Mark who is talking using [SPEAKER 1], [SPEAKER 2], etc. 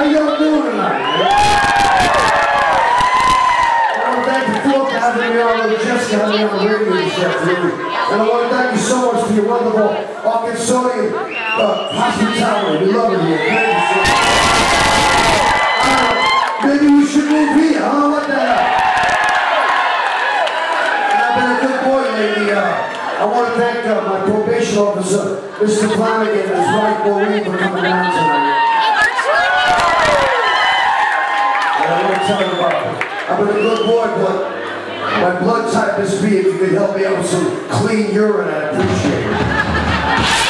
[SPEAKER 1] How y'all doing tonight? I want to thank you for having me on with Jessica, having me on the radio this afternoon. And I want to thank you so much for your wonderful Arkansasian uh, hospitality. We love here. Thank you so much. Uh, maybe we should move here, huh? What the hell? I've been a good boy lately. Uh, I want to thank uh, my probation officer, Mr. Flanagan, and his wife Maureen for coming down tonight. You about. Been a good boy, but my blood type is B. If you could help me out with some clean urine, I'd appreciate it.